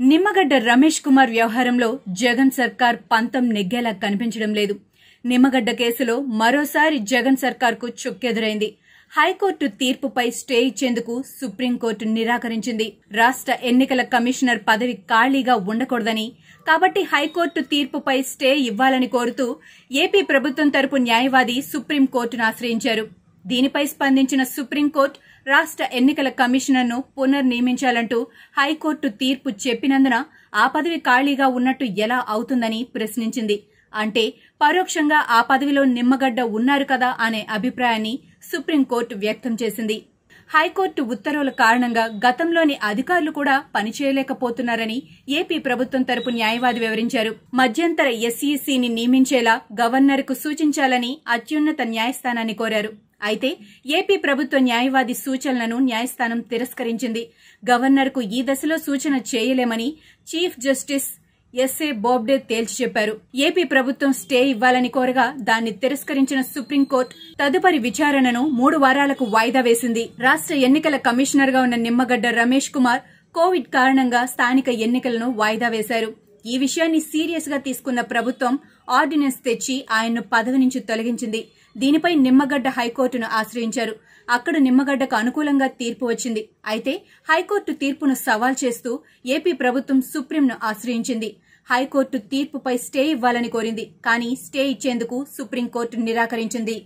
నిమ్మగడ్డ రమేష్ కుమార్ వ్యవహారంలో జగన్ సర్కార్ పంతం నెగ్గేలా కనిపించడం లేదు. నిమ్మగడ్డ కేసులో మరోసారి జగన్ సర్కార్కు చుక్కెదురైంది. హైకోర్టు తీర్పుపై స్టే ఇచ్చేందుకు సుప్రీంకోర్టు నిరాకరించింది. రాష్ట్ర ఎన్నికల కమిషనర్ పదవి ఖాళీగా ఉండకూడదని కాబట్టి హైకోర్టు తీర్పుపై స్టే ఇవ్వాలని కోరుతూ ఏపీ ప్రభుత్వం తరపు న్యాయవాది సుప్రీంకోర్టును ఆశ్రయించారు. దీనిపై స్పందించిన సుప్రీంకోర్టు రాష్ట్ర ఎన్నికల కమిషనర్ను పునర్నియమించాలంటూ హైకోర్టు తీర్పు చెప్పినందున ఆ పదవి ఖాళీగా ఉన్నట్టు ఎలా అవుతుందని ప్రశ్నించింది. అంటే పరోక్షంగా ఆ పదవిలో నిమ్మగడ్డ ఉన్నారు కదా అనే అభిప్రాయాన్ని సుప్రీంకోర్టు వ్యక్తం చేసింది. హైకోర్టు ఉత్తర్వుల కారణంగా గతంలోని అధికారులు కూడా పనిచేయలేకపోతున్నారని ఏపీ ప్రభుత్వం తరపు న్యాయవాది వివరించారు. మధ్యంతర ఎస్ఈసీని నియమించేలా గవర్నర్కు సూచించాలని అత్యున్నత న్యాయస్థానాన్ని కోరారు. అయితే ఏపీ ప్రభుత్వ న్యాయవాది సూచనలను న్యాయస్థానం తిరస్కరించింది. గవర్నర్కు ఈ దశలో సూచన చేయలేమని చీఫ్ జస్టిస్ ఎస్ఏ బోబ్డే తేల్చి చెప్పారు. ఏపీ ప్రభుత్వం స్టే ఇవ్వాలని కోరగా దాన్ని తిరస్కరించిన సుప్రీంకోర్టు తదుపరి విచారణను మూడు వారాలకు వాయిదా వేసింది. రాష్ట్ర ఎన్నికల కమిషనర్గా ఉన్న నిమ్మగడ్డ రమేష్ కుమార్ కోవిడ్ కారణంగా స్థానిక ఎన్నికలను వాయిదా వేశారు. ఈ విషయాన్ని సీరియస్గా తీసుకున్న ప్రభుత్వం ఆర్డినెన్స్ తెచ్చి ఆయన్ను పదవి నుంచి తొలగించింది. దీనిపై నిమ్మగడ్డ హైకోర్టును ఆశ్రయించారు. అక్కడ నిమ్మగడ్డకు అనుకూలంగా తీర్పు వచ్చింది. అయితే హైకోర్టు తీర్పును సవాల్ చేస్తూ ఏపీ ప్రభుత్వం సుప్రీంను ఆశ్రయించింది. హైకోర్టు తీర్పుపై స్టే ఇవ్వాలని కోరింది. కానీ స్టే ఇచ్చేందుకు సుప్రీంకోర్టు నిరాకరించింది.